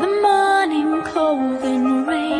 The morning cold and raining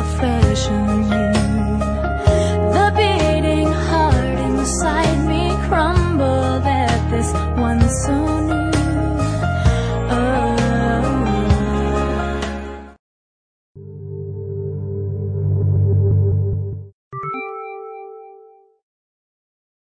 of fashion, you